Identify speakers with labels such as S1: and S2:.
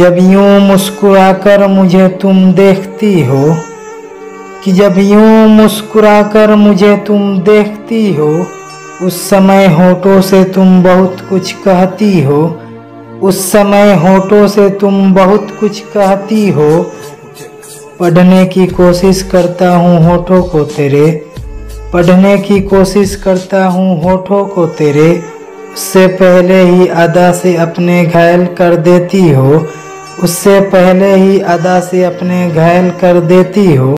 S1: जब यूँ मुस्कुराकर मुझे तुम देखती हो, कि जब यूँ मुस्कुराकर मुझे तुम देखती हो, उस समय होठों से तुम बहुत कुछ कहती हो, उस समय होठों से तुम बहुत कुछ कहती हो। पढ़ने की कोशिश करता हूँ होठों को तेरे, पढ़ने की कोशिश करता हूँ होठों को तेरे, उससे पहले ही अदा से अपने घायल कर देती हो। उससे पहले ही अदा से अपने घायल कर देती हो।